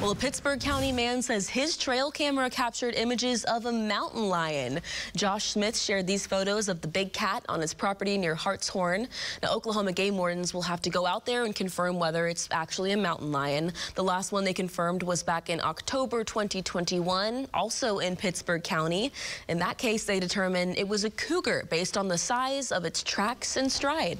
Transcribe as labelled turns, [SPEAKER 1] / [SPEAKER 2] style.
[SPEAKER 1] Well, a Pittsburg County man says his trail camera captured images of a mountain lion. Josh Smith shared these photos of the big cat on his property near Hartshorne. Now, Oklahoma game wardens will have to go out there and confirm whether it's actually a mountain lion. The last one they confirmed was back in October 2021, also in Pittsburg County. In that case, they determined it was a cougar based on the size of its tracks and stride.